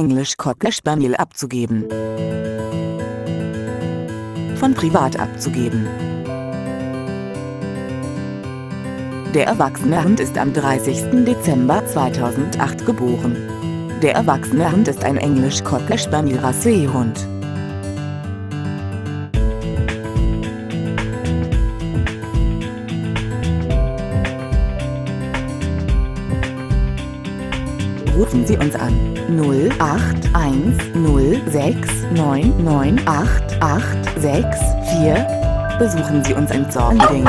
Englisch Cocker Spaniel abzugeben. Von privat abzugeben. Der erwachsene Hund ist am 30. Dezember 2008 geboren. Der erwachsene Hund ist ein Englisch Cocker Spaniel Rassehund. Rufen Sie uns an 081069988664. Besuchen Sie uns in Zornding.